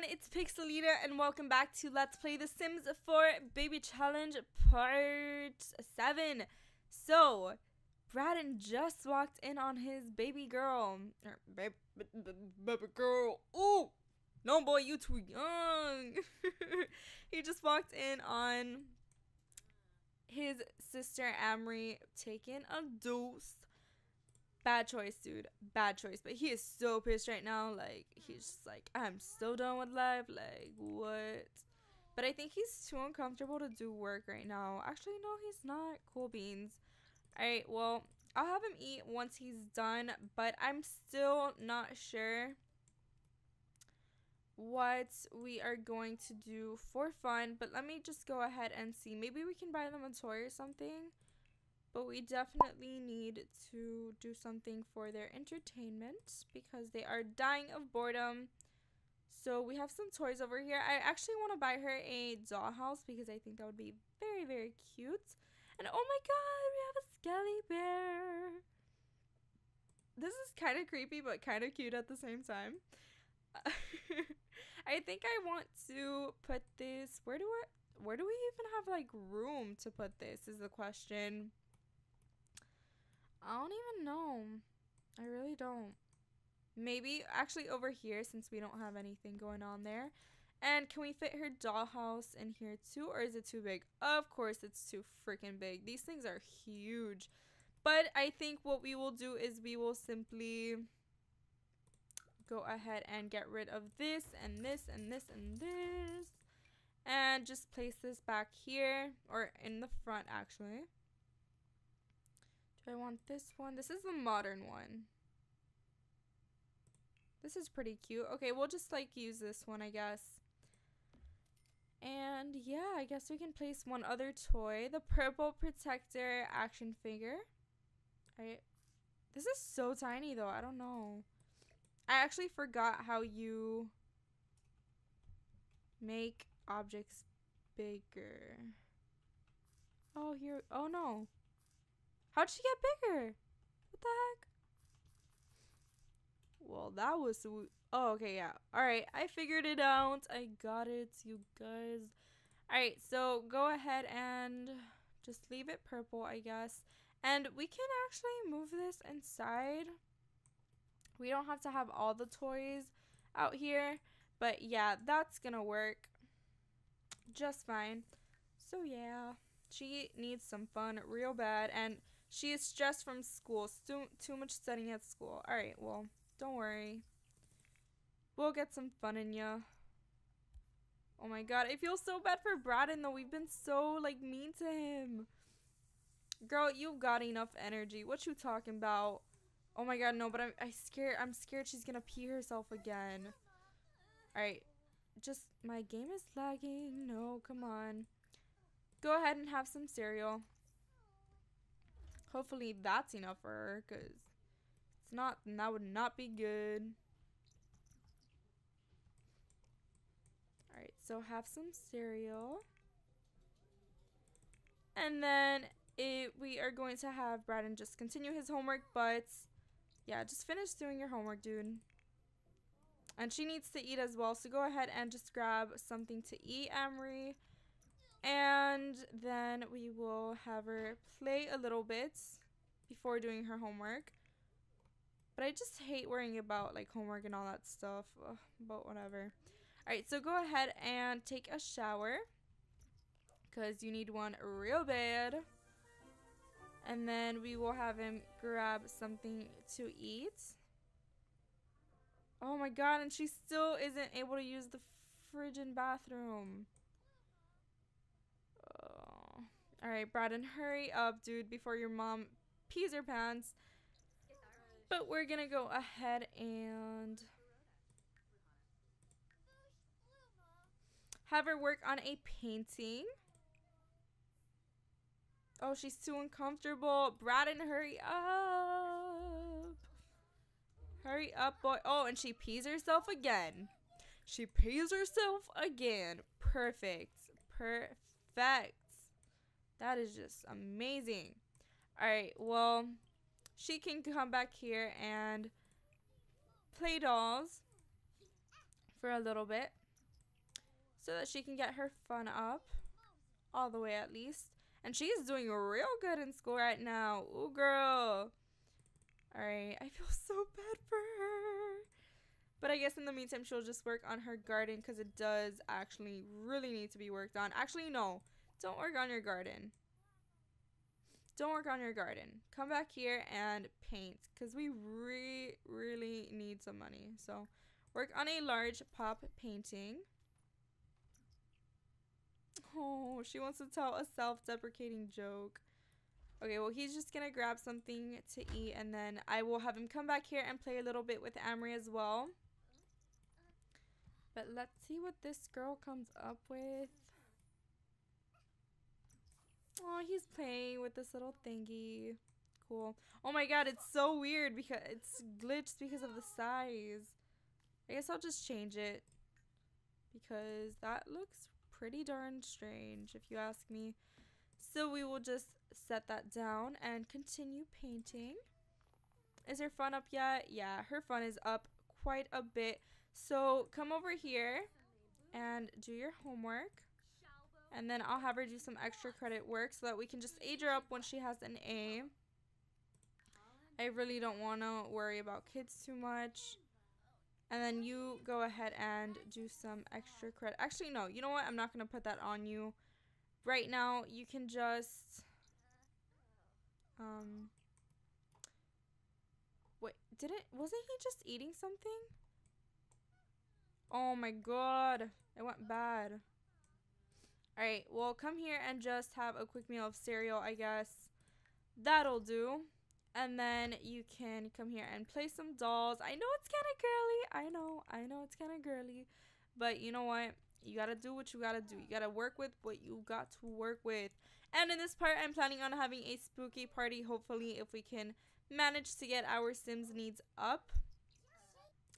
everyone, it's Pixelina and welcome back to Let's Play The Sims 4 Baby Challenge Part 7. So, Braden just walked in on his baby girl. Er, baby, baby girl. Ooh! No boy, you too young. he just walked in on his sister Amory taking a dose bad choice, dude. Bad choice. But he is so pissed right now. Like, he's mm. just like, I'm so done with life. Like, what? But I think he's too uncomfortable to do work right now. Actually, no, he's not. Cool beans. Alright, well, I'll have him eat once he's done. But I'm still not sure what we are going to do for fun. But let me just go ahead and see. Maybe we can buy them a toy or something. But we definitely need to do something for their entertainment because they are dying of boredom. So we have some toys over here. I actually want to buy her a dollhouse because I think that would be very, very cute. And oh my god, we have a skelly bear. This is kind of creepy but kind of cute at the same time. I think I want to put this, where do I, where do we even have like room to put this is the question. I don't even know. I really don't. Maybe actually over here since we don't have anything going on there. And can we fit her dollhouse in here too or is it too big? Of course it's too freaking big. These things are huge. But I think what we will do is we will simply go ahead and get rid of this and this and this and this. And just place this back here or in the front actually. Do I want this one? This is the modern one. This is pretty cute. Okay, we'll just like use this one, I guess. And yeah, I guess we can place one other toy. The purple protector action figure. Alright. This is so tiny though. I don't know. I actually forgot how you make objects bigger. Oh, here. Oh no. How'd she get bigger? What the heck? Well, that was... Oh, okay, yeah. Alright, I figured it out. I got it, you guys. Alright, so go ahead and just leave it purple, I guess. And we can actually move this inside. We don't have to have all the toys out here. But yeah, that's gonna work just fine. So yeah, she needs some fun real bad. And she is stressed from school. Too, too much studying at school. Alright, well, don't worry. We'll get some fun in ya. Oh my god, I feel so bad for Braden though. We've been so, like, mean to him. Girl, you've got enough energy. What you talking about? Oh my god, no, but I'm I scared I'm scared she's gonna pee herself again. Alright. Just my game is lagging. No, come on. Go ahead and have some cereal. Hopefully that's enough for her, because it's not, that would not be good. Alright, so have some cereal. And then it, we are going to have Braden just continue his homework, but yeah, just finish doing your homework, dude. And she needs to eat as well, so go ahead and just grab something to eat, Amory. And then we will have her play a little bit before doing her homework. But I just hate worrying about like homework and all that stuff. Ugh, but whatever. Alright, so go ahead and take a shower. Because you need one real bad. And then we will have him grab something to eat. Oh my god, and she still isn't able to use the fridge and bathroom. Alright, Braden, hurry up, dude, before your mom pees her pants. But we're gonna go ahead and have her work on a painting. Oh, she's too uncomfortable. Braden, hurry up. Hurry up, boy. Oh, and she pees herself again. She pees herself again. Perfect. Perfect. That is just amazing. Alright, well, she can come back here and play dolls for a little bit so that she can get her fun up all the way at least. And she's doing real good in school right now. Ooh, girl. Alright, I feel so bad for her. But I guess in the meantime, she'll just work on her garden because it does actually really need to be worked on. Actually, no. Don't work on your garden. Don't work on your garden. Come back here and paint because we re really need some money. So work on a large pop painting. Oh, she wants to tell a self-deprecating joke. Okay, well, he's just going to grab something to eat, and then I will have him come back here and play a little bit with Amory as well. But let's see what this girl comes up with. Oh, he's playing with this little thingy. Cool. Oh my god, it's so weird because it's glitched because of the size. I guess I'll just change it because that looks pretty darn strange if you ask me. So we will just set that down and continue painting. Is her fun up yet? Yeah, her fun is up quite a bit. So come over here and do your homework. And then I'll have her do some extra credit work so that we can just age her up when she has an A. I really don't want to worry about kids too much. And then you go ahead and do some extra credit. Actually, no. You know what? I'm not going to put that on you. Right now, you can just... Um... Wait, didn't... Wasn't he just eating something? Oh my god. It went bad. Alright, well, come here and just have a quick meal of cereal, I guess. That'll do. And then you can come here and play some dolls. I know it's kind of girly. I know. I know it's kind of girly. But you know what? You got to do what you got to do. You got to work with what you got to work with. And in this part, I'm planning on having a spooky party. Hopefully, if we can manage to get our Sims needs up.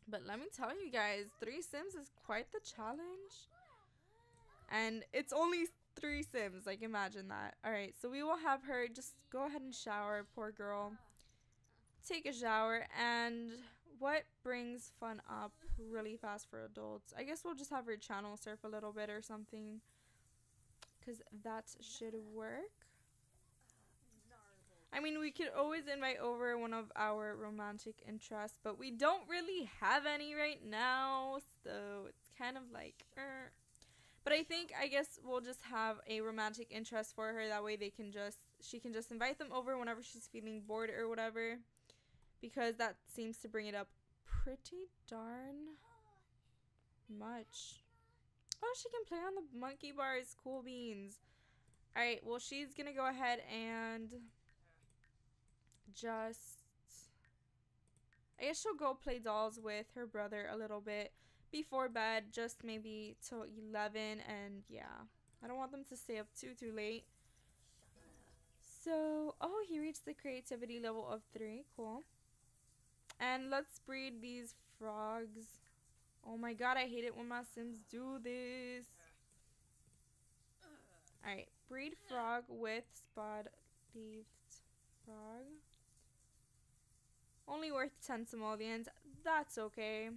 But let me tell you guys, three Sims is quite the challenge. And it's only three Sims. Like, imagine that. Alright, so we will have her just go ahead and shower, poor girl. Take a shower. And what brings fun up really fast for adults? I guess we'll just have her channel surf a little bit or something. Because that should work. I mean, we could always invite over one of our romantic interests, but we don't really have any right now, so it's kind of like, er. But I think I guess we'll just have a romantic interest for her. That way they can just she can just invite them over whenever she's feeling bored or whatever. Because that seems to bring it up pretty darn much. Oh, she can play on the monkey bars. Cool beans. Alright, well she's gonna go ahead and just I guess she'll go play dolls with her brother a little bit before bed, just maybe till 11, and yeah, I don't want them to stay up too, too late. So, oh, he reached the creativity level of 3, cool. And let's breed these frogs. Oh my god, I hate it when my sims do this. Alright, breed frog with spot-leafed frog. Only worth 10 simoleons. That's okay.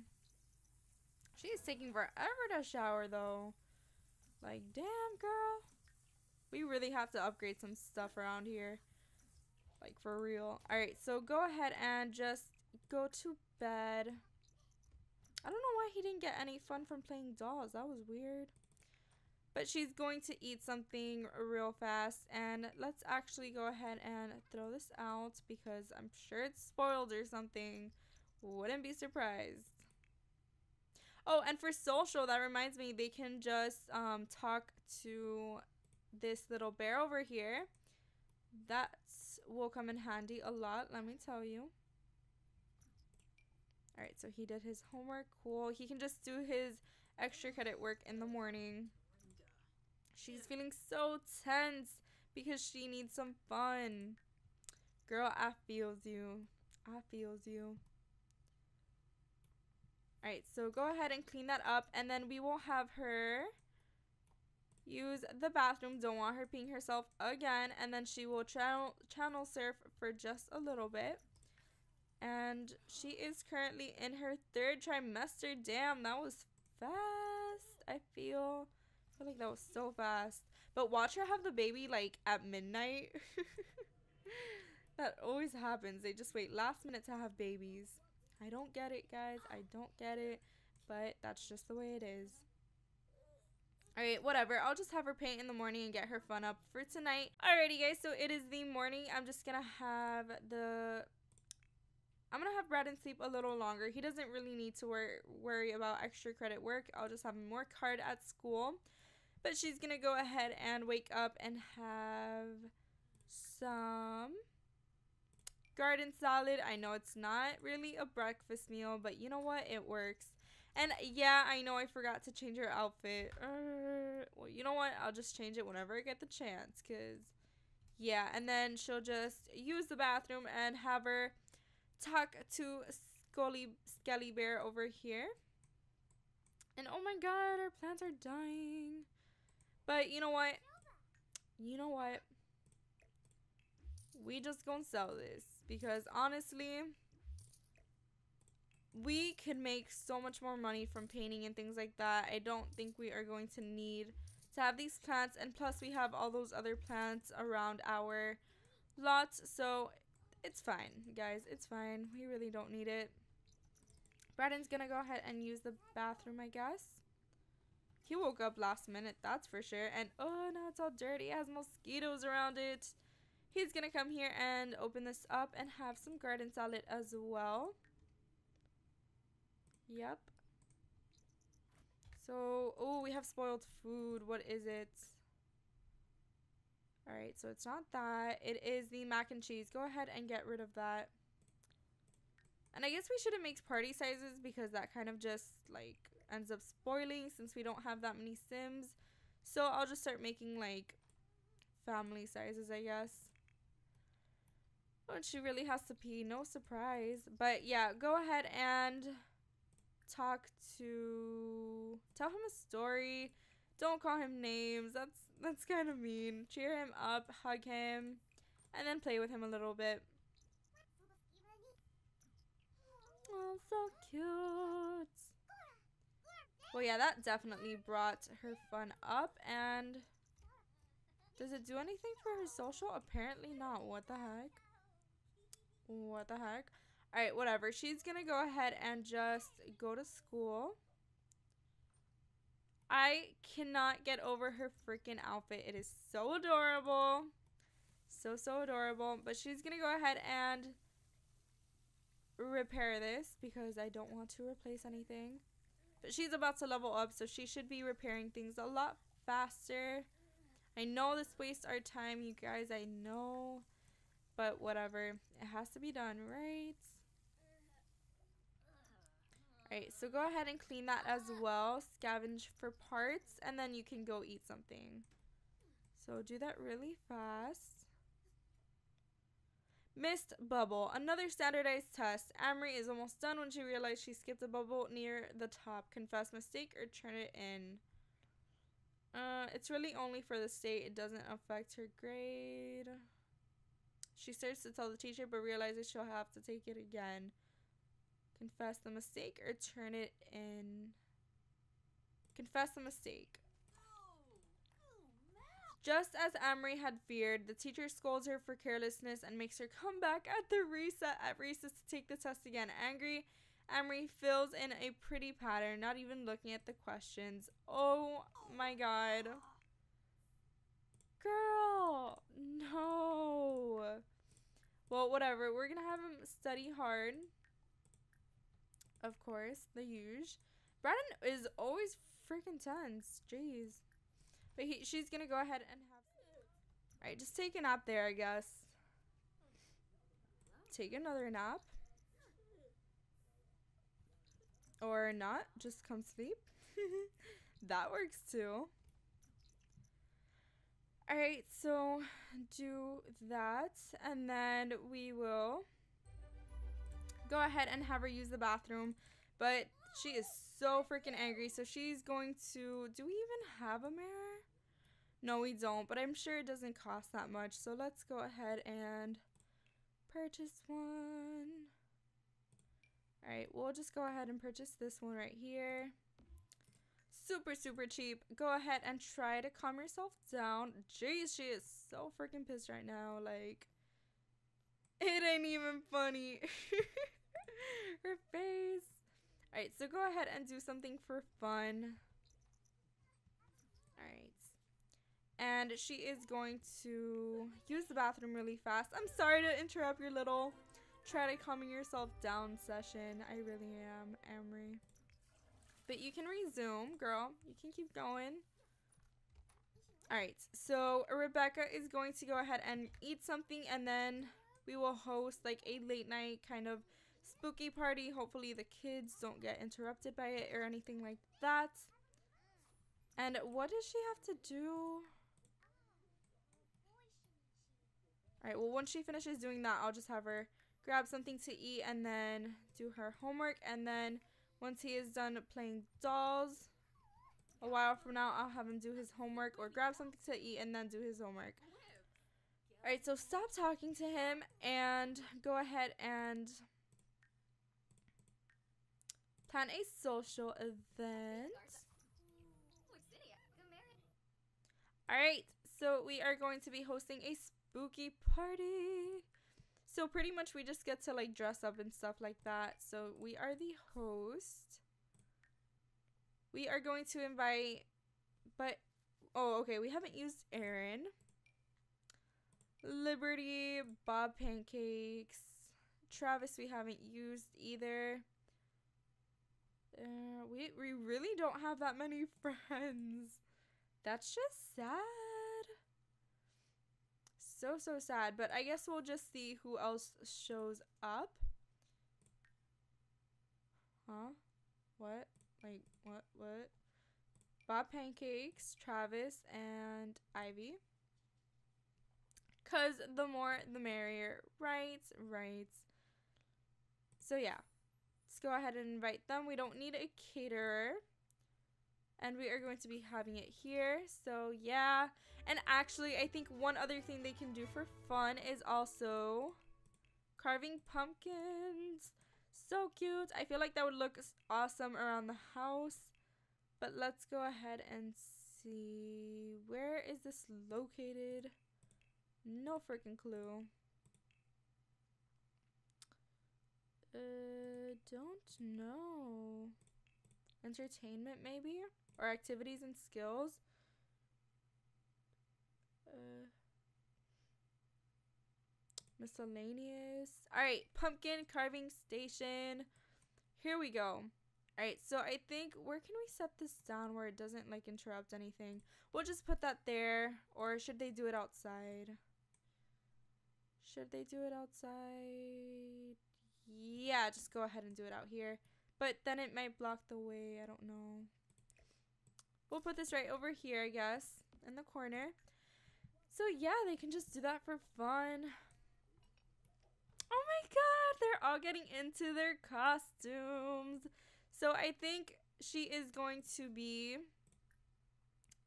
She's taking forever to shower, though. Like, damn, girl. We really have to upgrade some stuff around here. Like, for real. Alright, so go ahead and just go to bed. I don't know why he didn't get any fun from playing dolls. That was weird. But she's going to eat something real fast. And let's actually go ahead and throw this out because I'm sure it's spoiled or something. Wouldn't be surprised. Oh, and for social, that reminds me, they can just um, talk to this little bear over here. That will come in handy a lot, let me tell you. Alright, so he did his homework. Cool. He can just do his extra credit work in the morning. She's feeling so tense because she needs some fun. Girl, I feels you. I feels you. Alright, so go ahead and clean that up and then we will have her use the bathroom. Don't want her peeing herself again. And then she will channel, channel surf for just a little bit. And she is currently in her third trimester. Damn, that was fast. I feel, I feel like that was so fast. But watch her have the baby like at midnight. that always happens. They just wait last minute to have babies. I don't get it, guys. I don't get it. But that's just the way it is. Alright, whatever. I'll just have her paint in the morning and get her fun up for tonight. Alrighty, guys. So it is the morning. I'm just to have the... I'm to have Braden sleep a little longer. He doesn't really need to wor worry about extra credit work. I'll just have him work hard at school. But she's to go ahead and wake up and have some garden salad. I know it's not really a breakfast meal, but you know what? It works. And yeah, I know I forgot to change her outfit. Uh, well, you know what? I'll just change it whenever I get the chance. Because, yeah. And then she'll just use the bathroom and have her talk to Scully, Skelly Bear over here. And oh my god, our plants are dying. But you know what? You know what? We just gonna sell this. Because honestly we could make so much more money from painting and things like that. I don't think we are going to need to have these plants. And plus we have all those other plants around our lots. So it's fine, guys. It's fine. We really don't need it. Braden's going to go ahead and use the bathroom, I guess. He woke up last minute, that's for sure. And oh, now it's all dirty. It has mosquitoes around it. He's to come here and open this up and have some garden salad as well. Yep. So, oh, we have spoiled food. What is it? Alright, so it's not that. It is the mac and cheese. Go ahead and get rid of that. And I guess we shouldn't make party sizes because that kind of just, like, ends up spoiling since we don't have that many Sims. So I'll just start making, like, family sizes, I guess. Oh, she really has to pee. No surprise. But, yeah, go ahead and talk to tell him a story. Don't call him names. That's that's kind of mean. Cheer him up, hug him, and then play with him a little bit. Oh, so cute. Well, yeah, that definitely brought her fun up. And does it do anything for her social? Apparently not. What the heck? What the heck? Alright, whatever. She's going to go ahead and just go to school. I cannot get over her freaking outfit. It is so adorable. So, so adorable. But she's going to go ahead and repair this because I don't want to replace anything. But she's about to level up, so she should be repairing things a lot faster. I know this wastes our time, you guys. I know. But whatever. It has to be done, right? Alright, so go ahead and clean that as well. Scavenge for parts, and then you can go eat something. So do that really fast. Missed bubble. Another standardized test. Amory is almost done when she realized she skipped a bubble near the top. Confess mistake or turn it in. Uh, it's really only for the state. It doesn't affect her grade. She starts to tell the teacher but realizes she'll have to take it again confess the mistake or turn it in. Confess the mistake. Just as Amory had feared, the teacher scolds her for carelessness and makes her come back at the reset at recess to take the test again. Angry, Amory fills in a pretty pattern, not even looking at the questions. Oh my god. Girl, no. Well, whatever. We're gonna have him study hard of course, the huge. Braden is always freaking tense. Jeez. But he, she's gonna go ahead and have. Alright, just take a nap there, I guess. Take another nap. Or not, just come sleep. that works too. Alright, so do that, and then we will go ahead and have her use the bathroom. But she is so freaking angry. So she's going to... Do we even have a mirror? No, we don't. But I'm sure it doesn't cost that much. So let's go ahead and purchase one. Alright, we'll just go ahead and purchase this one right here. Super, super cheap. Go ahead and try to calm yourself down. Jeez, she is so freaking pissed right now. Like, it ain't even funny. Her face. Alright, so go ahead and do something for fun. Alright. And she is going to use the bathroom really fast. I'm sorry to interrupt your little try to calming yourself down session. I really am, Emery. But you can resume, girl. You can keep going. Alright, so Rebecca is going to go ahead and eat something and then we will host like a late night kind of spooky party. Hopefully the kids don't get interrupted by it or anything like that. And what does she have to do? Alright, well once she finishes doing that, I'll just have her grab something to eat and then do her homework. And then once he is done playing dolls, a while from now, I'll have him do his homework or grab something to eat and then do his homework. Alright, so stop talking to him and go ahead and plan a social event. Alright, so we are going to be hosting a spooky party. So pretty much we just get to like dress up and stuff like that. So we are the host. We are going to invite, but, oh, okay, we haven't used Aaron. Liberty, Bob Pancakes, Travis we haven't used either. Uh, we, we really don't have that many friends. That's just sad. So, so sad. But I guess we'll just see who else shows up. Huh? What? Like, what? What? Bob Pancakes, Travis, and Ivy. Because the more, the merrier. Right? Right. So, yeah. Let's go ahead and invite them. We don't need a caterer. And we are going to be having it here. So, yeah. And actually, I think one other thing they can do for fun is also carving pumpkins. So cute. I feel like that would look awesome around the house. But let's go ahead and see. Where is this located? No freaking clue. Uh, don't know. Entertainment, maybe? Or activities and skills? Uh, miscellaneous. Alright, pumpkin carving station. Here we go. Alright, so I think, where can we set this down where it doesn't like interrupt anything? We'll just put that there. Or should they do it outside? Should they do it outside? Yeah, just go ahead and do it out here. But then it might block the way. I don't know. We'll put this right over here, I guess, in the corner. So yeah, they can just do that for fun. Oh my god, they're all getting into their costumes. So I think she is going to be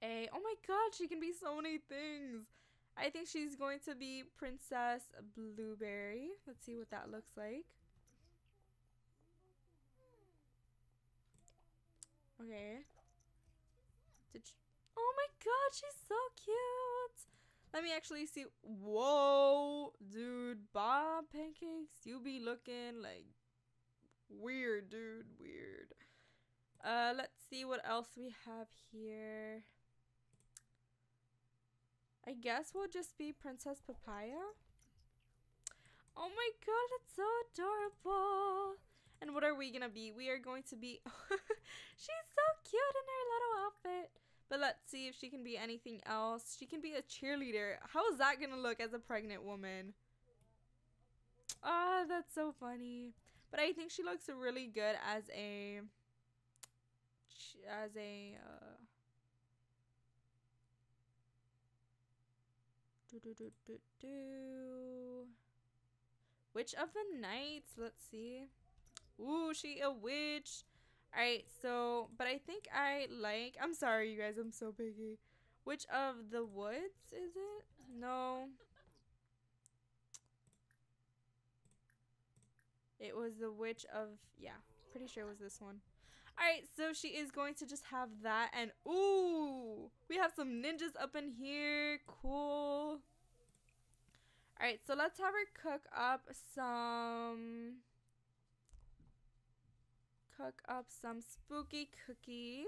a oh my god, she can be so many things. I think she's going to be Princess Blueberry. Let's see what that looks like. Okay. Did oh my god, she's so cute. Let me actually see. Whoa, dude, Bob Pancakes, you be looking like weird, dude, weird. Uh, let's see what else we have here. I guess we'll just be Princess Papaya. Oh my god, that's so adorable. And what are we gonna be? We are going to be. She's so cute in her little outfit. But let's see if she can be anything else. She can be a cheerleader. How is that gonna look as a pregnant woman? Ah, oh, that's so funny. But I think she looks really good as a as a uh, do do do do do. Witch of the Nights. Let's see. Ooh, she a witch. Alright, so, but I think I like, I'm sorry you guys, I'm so picky. Which of the woods is it? No. It was the witch of, yeah, pretty sure it was this one. Alright, so she is going to just have that. And ooh, we have some ninjas up in here. Cool. Alright, so let's have her cook up some... Cook up some spooky cookies.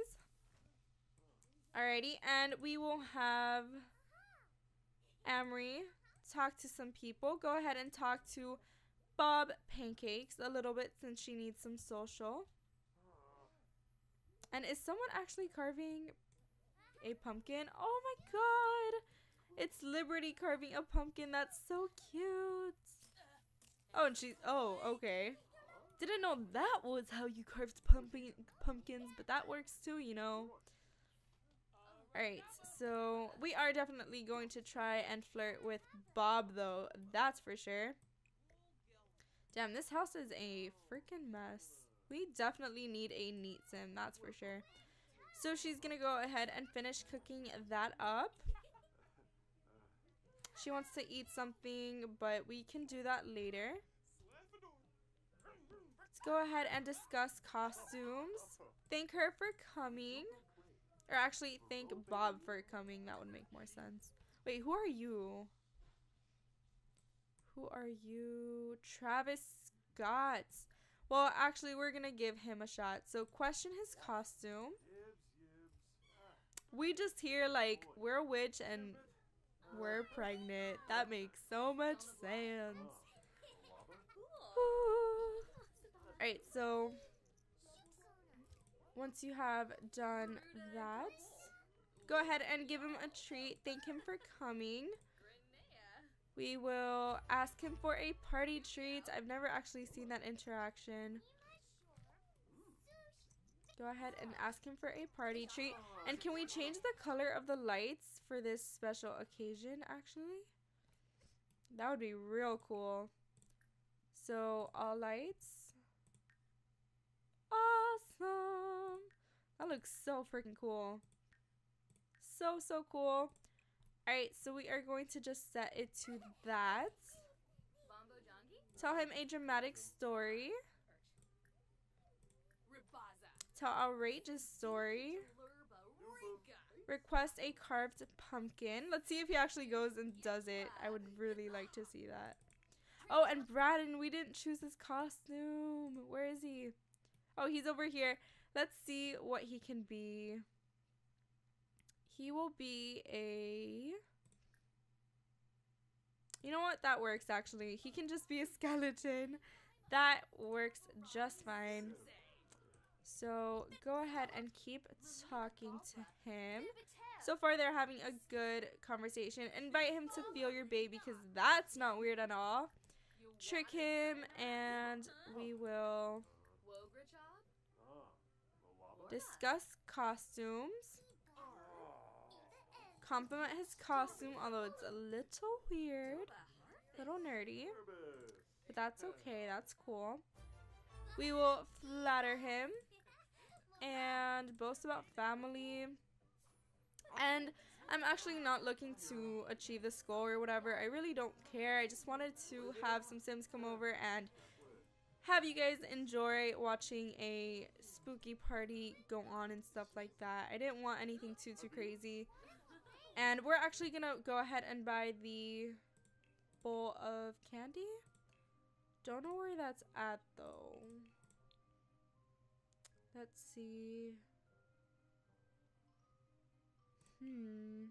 Alrighty, and we will have Amory talk to some people. Go ahead and talk to Bob Pancakes a little bit since she needs some social. And is someone actually carving a pumpkin? Oh my god! It's Liberty carving a pumpkin. That's so cute. Oh, and she. Oh, okay. Didn't know that was how you carved pumpkin pumpkins, but that works too, you know. Alright, so we are definitely going to try and flirt with Bob, though. That's for sure. Damn, this house is a freaking mess. We definitely need a neat sim, that's for sure. So she's going to go ahead and finish cooking that up. She wants to eat something, but we can do that later. Go ahead and discuss costumes. Thank her for coming. Or actually, thank Bob for coming. That would make more sense. Wait, who are you? Who are you? Travis Scott. Well, actually, we're going to give him a shot. So, question his costume. We just hear, like, we're a witch and we're pregnant. That makes so much sense. Alright, so once you have done that, go ahead and give him a treat. Thank him for coming. We will ask him for a party treat. I've never actually seen that interaction. Go ahead and ask him for a party treat. And can we change the color of the lights for this special occasion, actually? That would be real cool. So, all lights. Awesome! That looks so freaking cool. So, so cool. Alright, so we are going to just set it to that. Tell him a dramatic story. Tell outrageous story. Request a carved pumpkin. Let's see if he actually goes and does it. I would really like to see that. Oh, and Braden, we didn't choose his costume. Where is he? Oh, he's over here. Let's see what he can be. He will be a... You know what? That works, actually. He can just be a skeleton. That works just fine. So go ahead and keep talking to him. So far, they're having a good conversation. Invite him to feel your baby because that's not weird at all. Trick him, and we will discuss costumes. Compliment his costume, although it's a little weird, a little nerdy. But that's okay, that's cool. We will flatter him and boast about family. And I'm actually not looking to achieve this goal or whatever. I really don't care. I just wanted to have some Sims come over and have you guys enjoy watching a spooky party go on and stuff like that. I didn't want anything too, too crazy. And we're actually going to go ahead and buy the bowl of candy. Don't know where that's at though. Let's see. Hmm.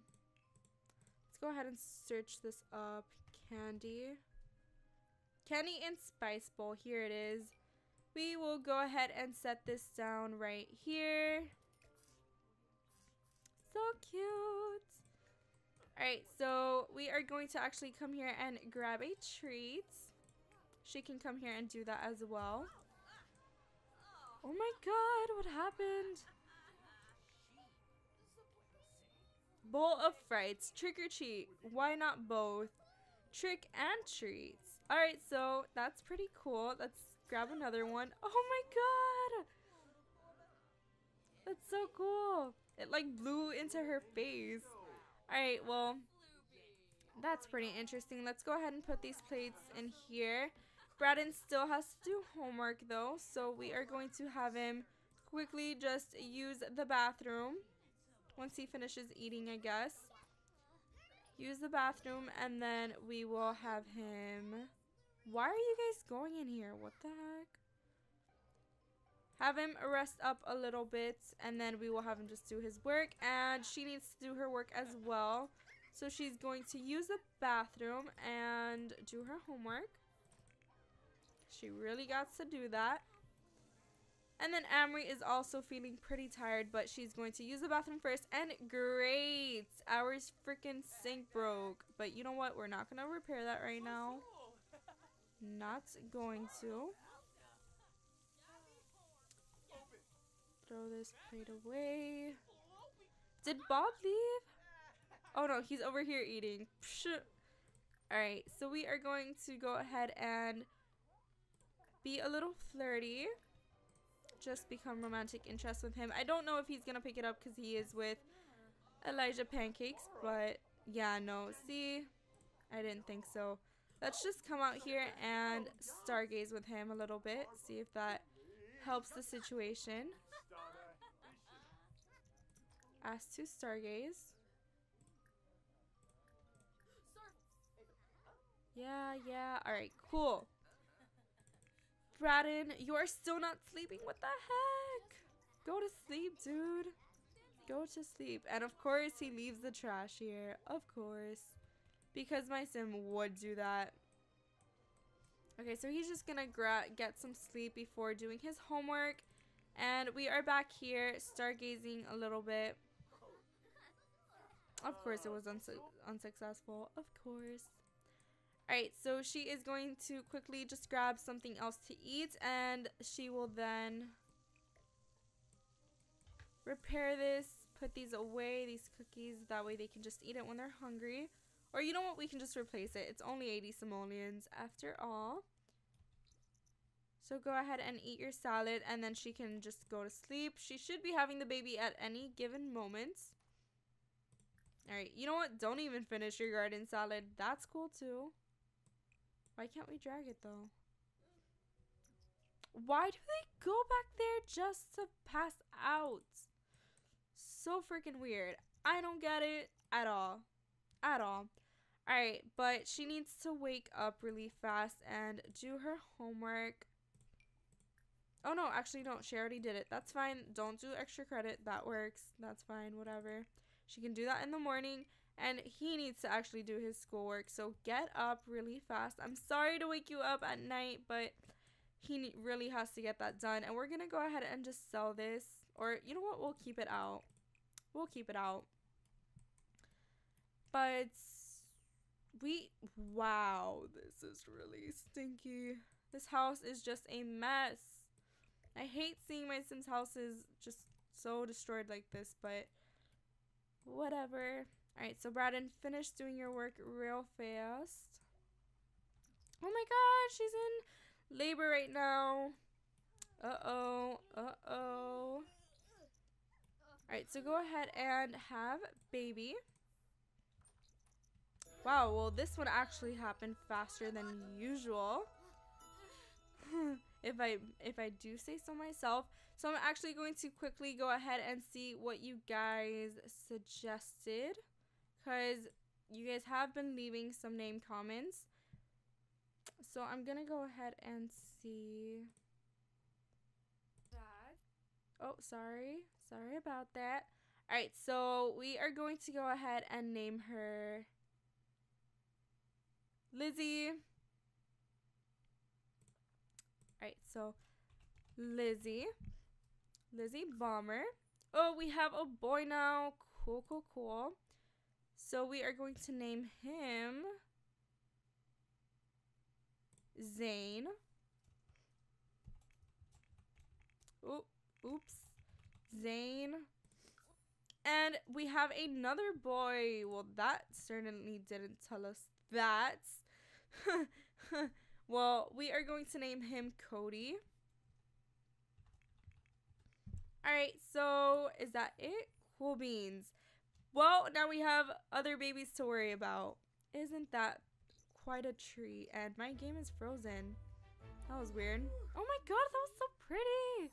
Let's go ahead and search this up. Candy. Candy and Spice Bowl. Here it is. We will go ahead and set this down right here. So cute. Alright, so we are going to actually come here and grab a treat. She can come here and do that as well. Oh my god, what happened? Bowl of frights. Trick or treat. Why not both? Trick and treats. Alright, so that's pretty cool. Let's grab another one. Oh my god! That's so cool. It like blew into her face. Alright, well, that's pretty interesting. Let's go ahead and put these plates in here. Braden still has to do homework though, so we are going to have him quickly just use the bathroom once he finishes eating, I guess. Use the bathroom and then we will have him. Why are you guys going in here? What the heck? Have him rest up a little bit and then we will have him just do his work and she needs to do her work as well. So she's going to use the bathroom and do her homework. She really got to do that. And then Amory is also feeling pretty tired, but she's going to use the bathroom first. And great! Our freaking sink broke. But you know what? We're not going to repair that right now. Not going to. Throw this plate away. Did Bob leave? Oh no, he's over here eating. Alright, so we are going to go ahead and be a little flirty just become romantic interest with him. I don't know if he's gonna pick it up because he is with Elijah Pancakes, but yeah, no. See, I didn't think so. Let's just come out here and stargaze with him a little bit. See if that helps the situation. Ask to stargaze. Yeah, yeah. Alright, cool. Braden, you're still not sleeping? What the heck? Go to sleep, dude. Go to sleep. And of course, he leaves the trash here. Of course. Because my sim would do that. Okay, so he's just gonna get some sleep before doing his homework. And we are back here, stargazing a little bit. Of course, it was unsu unsuccessful. Of course. Alright, so she is going to quickly just grab something else to eat and she will then repair this, put these away, these cookies, that way they can just eat it when they're hungry. Or you know what, we can just replace it. It's only 80 simoleons after all. So go ahead and eat your salad and then she can just go to sleep. She should be having the baby at any given moment. Alright, you know what? Don't even finish your garden salad. That's cool too. Why can't we drag it though? Why do they go back there just to pass out? So freaking weird. I don't get it at all. At all. Alright, but she needs to wake up really fast and do her homework. Oh no, actually don't. She already did it. That's fine. Don't do extra credit. That works. That's fine. Whatever. She can do that in the morning and he needs to actually do his schoolwork. So get up really fast. I'm sorry to wake you up at night, but he really has to get that done. And we're going to go ahead and just sell this. Or you know what? We'll keep it out. We'll keep it out. But we, wow, this is really stinky. This house is just a mess. I hate seeing my Sims houses just so destroyed like this, but whatever. Alright, so Braden, finish doing your work real fast. Oh my god, she's in labor right now. Uh-oh, uh-oh. Alright, so go ahead and have baby. Wow, well this one actually happened faster than usual. if I if I do say so myself. So I'm actually going to quickly go ahead and see what you guys suggested because you guys have been leaving some name comments. So I'm going to go ahead and see that. Oh, sorry. Sorry about that. All right, so we are going to go ahead and name her Lizzie. All right, so Lizzie. Lizzie Bomber. Oh, we have a boy now. Cool, cool, cool. So we are going to name him Zane. Oh, oops. Zane. And we have another boy. Well, that certainly didn't tell us that. well, we are going to name him Cody. Alright, so is that it? Cool beans. Well, now we have other babies to worry about. Isn't that quite a treat? And my game is frozen. That was weird. Oh my god, that was so pretty.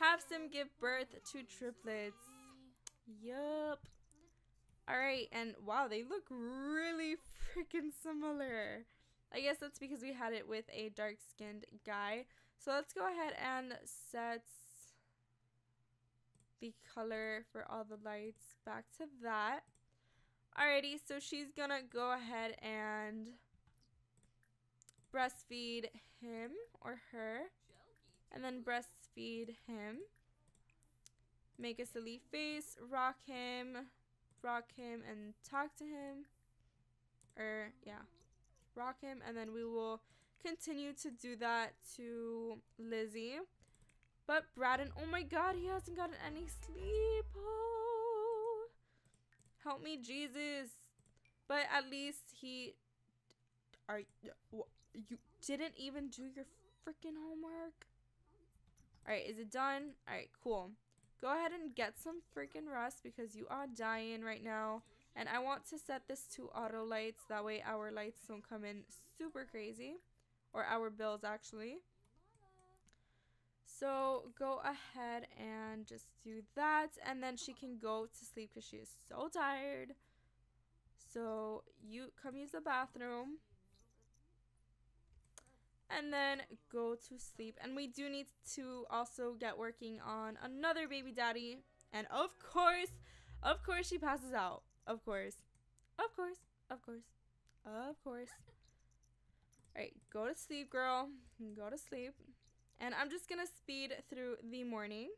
have some give birth to triplets. Yup. Alright, and wow, they look really freaking similar. I guess that's because we had it with a dark skinned guy. So let's go ahead and set the color for all the lights back to that. Alrighty, so she's gonna go ahead and breastfeed him or her. And then breastfeed him. Make a silly face, rock him, rock him, and talk to him. Or, yeah, rock him. And then we will continue to do that to Lizzie. But Braden, oh my god, he hasn't gotten any sleep. Oh, help me, Jesus. But at least he. Are you didn't even do your freaking homework? Alright, is it done? Alright, cool. Go ahead and get some freaking rest because you are dying right now. And I want to set this to auto lights. That way our lights don't come in super crazy. Or our bills, actually. So go ahead and just do that. And then she can go to sleep because she is so tired. So you come use the bathroom. And then go to sleep. And we do need to also get working on another baby daddy. And of course, of course she passes out. Of course. Of course. Of course. Of course. Alright, go to sleep, girl. Go to sleep. And I'm just gonna speed through the morning.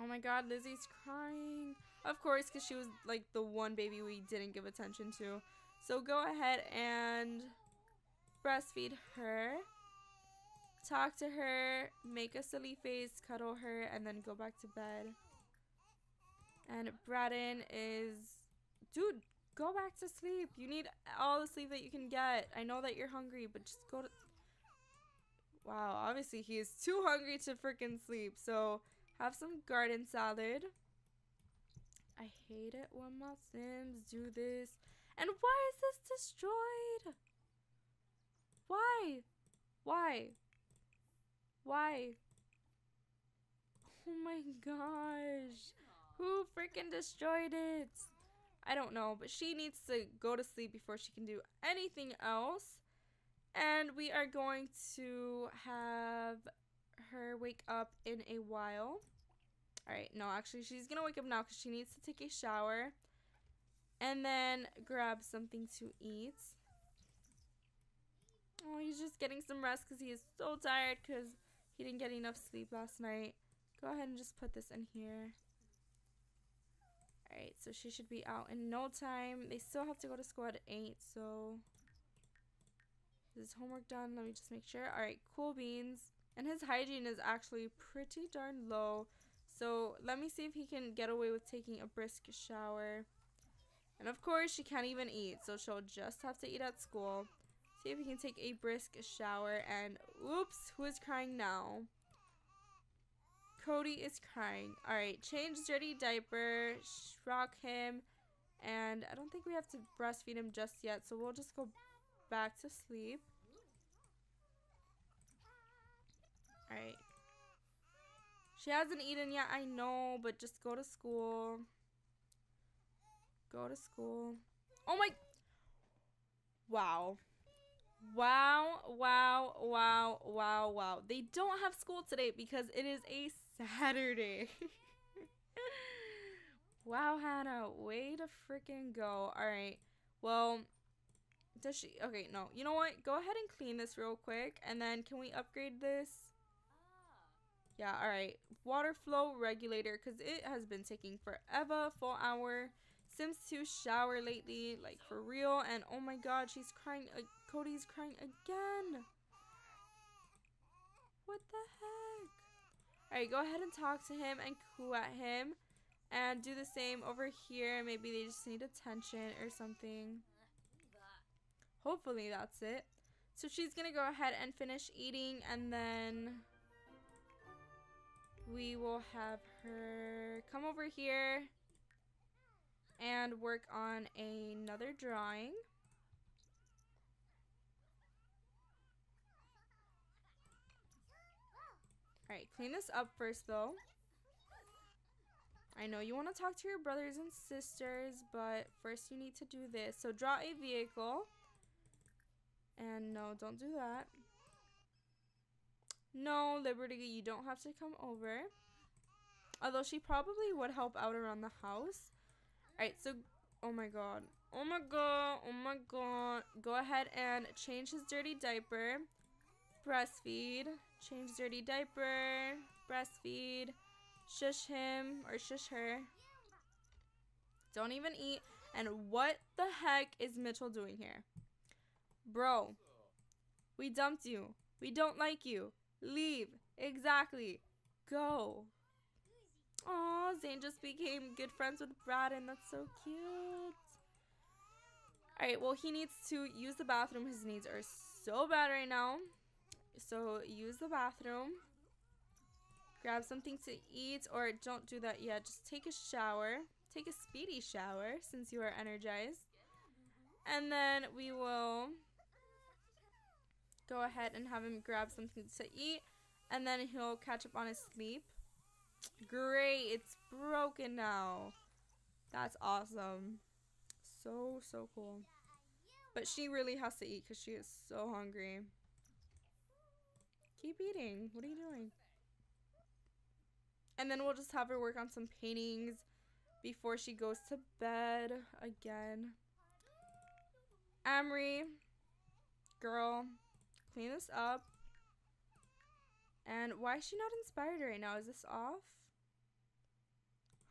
Oh my god, Lizzie's crying. Of course, because she was like the one baby we didn't give attention to. So go ahead and breastfeed her. Talk to her, make a silly face, cuddle her, and then go back to bed. And Braden is... Dude, go back to sleep. You need all the sleep that you can get. I know that you're hungry, but just go to... Wow, obviously he is too hungry to freaking sleep. So have some garden salad. I hate it when my Sims do this. And why is this destroyed? Why? Why? Why? Oh my gosh. Who freaking destroyed it? I don't know, but she needs to go to sleep before she can do anything else. And we are going to have her wake up in a while. Alright, no, actually, she's going to wake up now because she needs to take a shower. And then grab something to eat. Oh, he's just getting some rest because he is so tired because he didn't get enough sleep last night. Go ahead and just put this in here. Alright, so she should be out in no time. They still have to go to school at 8, so... Is his homework done? Let me just make sure. Alright, cool beans. And his hygiene is actually pretty darn low. So let me see if he can get away with taking a brisk shower. And of course, she can't even eat, so she'll just have to eat at school. See if we can take a brisk shower. And oops, who is crying now? Cody is crying. Alright, change dirty diaper, rock him, and I don't think we have to breastfeed him just yet, so we'll just go back to sleep. Alright. She hasn't eaten yet, I know, but just go to school. Go to school. Oh my... Wow. Wow, wow, wow, wow, wow. They don't have school today because it is a Saturday. wow, Hannah. Way to freaking go. Alright. Well, does she? Okay, no. You know what? Go ahead and clean this real quick. And then can we upgrade this? Ah. Yeah, alright. Water flow regulator because it has been taking forever. Full hour. Sims 2 shower lately. Like, for real. And oh my god, she's crying. Cody's crying again. What the heck? Alright, go ahead and talk to him and coo at him. And do the same over here. Maybe they just need attention or something. Hopefully that's it. So she's going to go ahead and finish eating and then we will have her come over here and work on another drawing. Alright, clean this up first, though. I know you want to talk to your brothers and sisters, but first you need to do this. So draw a vehicle. And no, don't do that. No, Liberty, you don't have to come over. Although she probably would help out around the house. Alright, so, oh my god. Oh my god, oh my god. Go ahead and change his dirty diaper. Breastfeed. Change dirty diaper. Breastfeed. Shush him or shush her. Don't even eat. And what the heck is Mitchell doing here? Bro, we dumped you. We don't like you. Leave. Exactly. Go. Aw, Zane just became good friends with Braden. That's so cute. Alright, well, he needs to use the bathroom. His needs are so bad right now. So, use the bathroom. Grab something to eat, or don't do that yet. Just take a shower. Take a speedy shower, since you are energized. And then we will go ahead and have him grab something to eat. And then he'll catch up on his sleep. Great, it's broken now. That's awesome. So, so cool. But she really has to eat because she is so hungry. Keep eating. What are you doing? And then we'll just have her work on some paintings before she goes to bed again. Amory, girl, clean this up. And why is she not inspired right now? Is this off?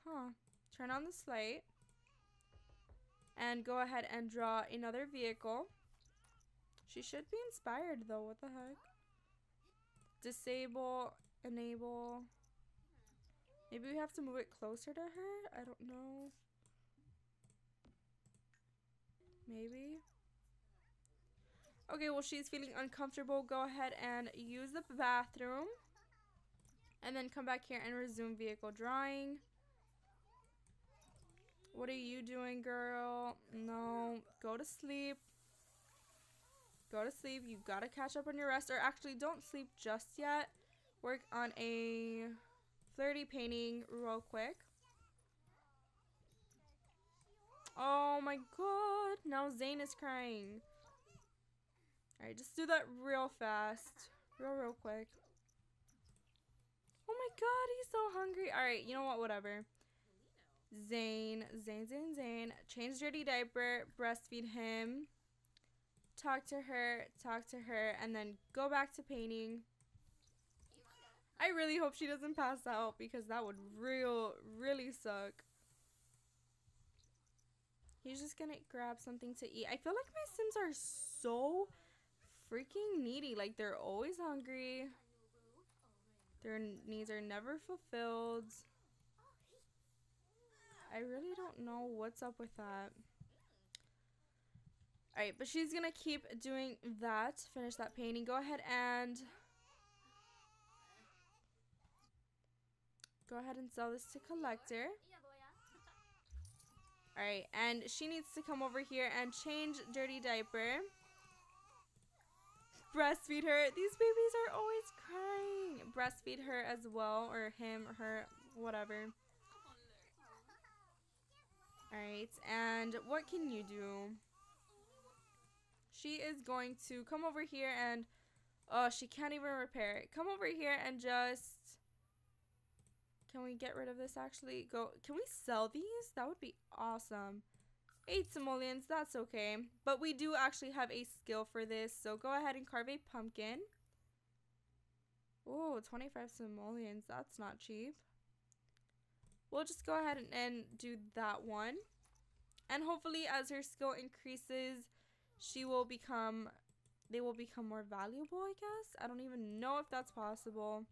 Huh. Turn on the light. And go ahead and draw another vehicle. She should be inspired though. What the heck? Disable, enable. Maybe we have to move it closer to her? I don't know. Maybe. Okay, well, she's feeling uncomfortable. Go ahead and use the bathroom. And then come back here and resume vehicle drawing. What are you doing, girl? No. Go to sleep. Go to sleep. You gotta catch up on your rest. Or actually, don't sleep just yet. Work on a flirty painting real quick. Oh my god. Now Zane is crying. Alright, just do that real fast. Real, real quick. Oh my god, he's so hungry. Alright, you know what? Whatever. Zane, Zane, Zane, Zane. Change dirty diaper, breastfeed him. Talk to her, talk to her, and then go back to painting. I really hope she doesn't pass out because that would real, really suck. He's just gonna grab something to eat. I feel like my Sims are so freaking needy. Like, they're always hungry. Their needs are never fulfilled. I really don't know what's up with that. Alright, but she's gonna keep doing that. Finish that painting. Go ahead and... Go ahead and sell this to collector. Alright, and she needs to come over here and change dirty diaper breastfeed her. These babies are always crying. Breastfeed her as well, or him, or her, whatever. Alright, and what can you do? She is going to come over here and... Oh, she can't even repair it. Come over here and just... Can we get rid of this actually? Go. Can we sell these? That would be awesome. Eight simoleons, that's okay. But we do actually have a skill for this, so go ahead and carve a pumpkin. Oh, 25 simoleons, that's not cheap. We'll just go ahead and, and do that one. And hopefully as her skill increases, she will become, they will become more valuable, I guess. I don't even know if that's possible.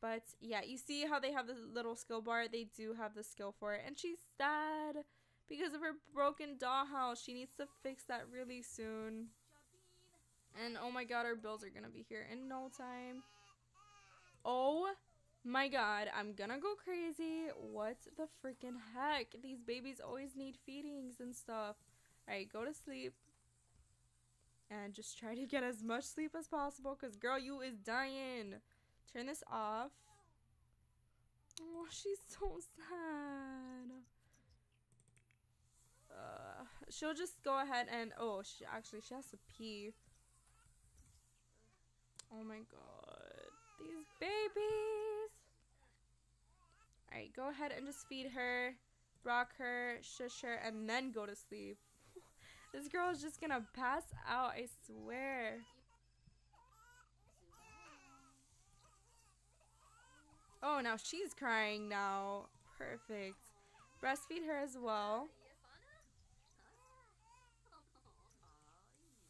But yeah, you see how they have the little skill bar? They do have the skill for it. And she's sad because of her broken dollhouse. She needs to fix that really soon. And oh my god, our bills are gonna be here in no time. Oh my god, I'm gonna go crazy. What the freaking heck? These babies always need feedings and stuff. Alright, go to sleep. And just try to get as much sleep as possible. Because girl, you is dying. turn this off. Oh, she's so sad. Uh, she'll just go ahead and oh, she actually she has to pee. Oh my god, these babies. All right, go ahead and just feed her, rock her, shush her, and then go to sleep. This girl is just gonna pass out. I swear. Oh, now she's crying now. Perfect. Breastfeed her as well.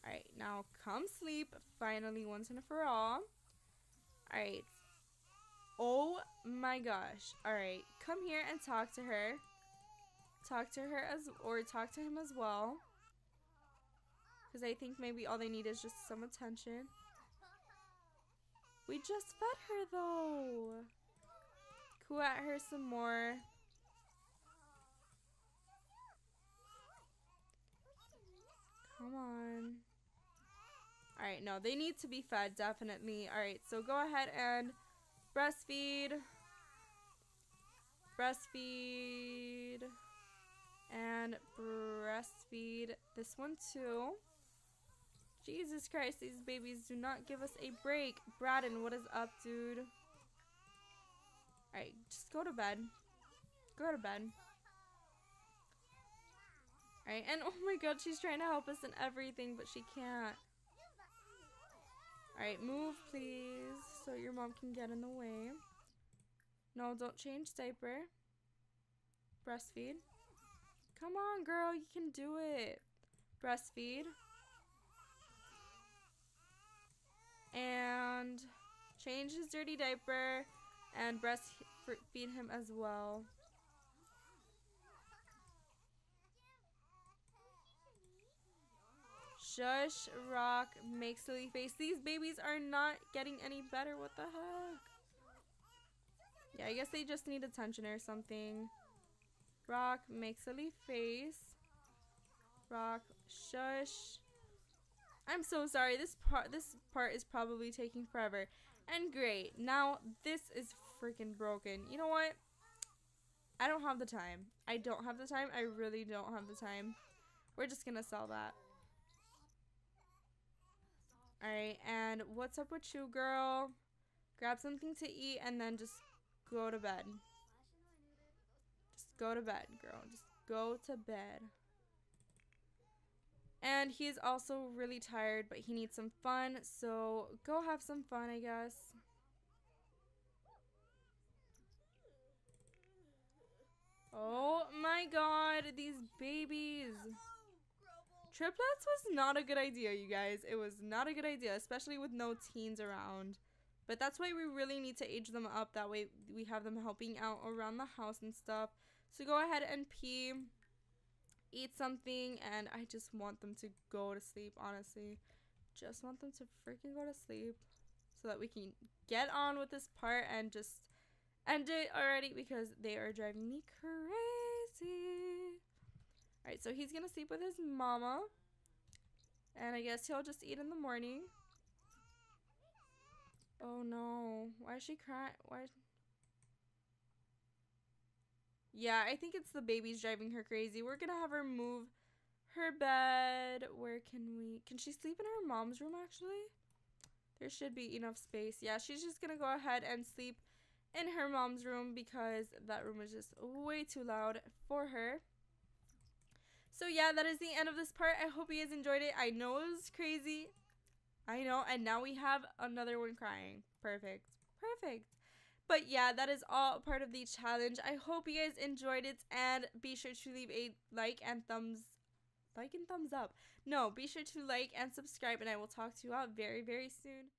Alright, now come sleep. Finally, once and for all. Alright. Oh my gosh. Alright, come here and talk to her. Talk to her as, or talk to him as well. Because I think maybe all they need is just some attention. We just fed her though. Coo at her some more. Come on. Alright, no, they need to be fed, definitely. Alright, so go ahead and breastfeed. Breastfeed. And breastfeed this one too. Jesus Christ, these babies do not give us a break. Braden, what is up, dude? Alright, just go to bed. Go to bed. Alright, and oh my god, she's trying to help us in everything, but she can't. Alright, move please, so your mom can get in the way. No, don't change diaper. Breastfeed. Come on, girl, you can do it. Breastfeed. And change his dirty diaper and breastfeed him as well. Shush, rock, make silly face. These babies are not getting any better. What the heck? Yeah, I guess they just need attention or something. Rock, make silly face. Rock, shush. I'm so sorry. This part this part is probably taking forever. And great. Now this is freaking broken. You know what? I don't have the time. I don't have the time. I really don't have the time. We're just gonna sell that. Alright, and what's up with you, girl? Grab something to eat and then just go to bed. Just go to bed, girl. Just go to bed. And he's also really tired, but he needs some fun. So go have some fun, I guess. Oh my god, these babies. Triplets was not a good idea, you guys. It was not a good idea, especially with no teens around. But that's why we really need to age them up. That way we have them helping out around the house and stuff. So go ahead and pee eat something, and I just want them to go to sleep, honestly. Just want them to freaking go to sleep so that we can get on with this part and just end it already because they are driving me crazy. Alright, so he's gonna sleep with his mama. And I guess he'll just eat in the morning. Oh no. Why is she crying? Why? Yeah, I think it's the baby's driving her crazy. We're gonna have her move her bed. Where can we? Can she sleep in her mom's room actually? There should be enough space. Yeah, she's just gonna go ahead and sleep in her mom's room because that room is just way too loud for her. So yeah, that is the end of this part. I hope you guys enjoyed it. I know it was crazy. I know. And now we have another one crying. Perfect. Perfect. But yeah, that is all part of the challenge. I hope you guys enjoyed it and be sure to leave a like and thumbs like and thumbs up. No, be sure to like and subscribe and I will talk to you all very very soon.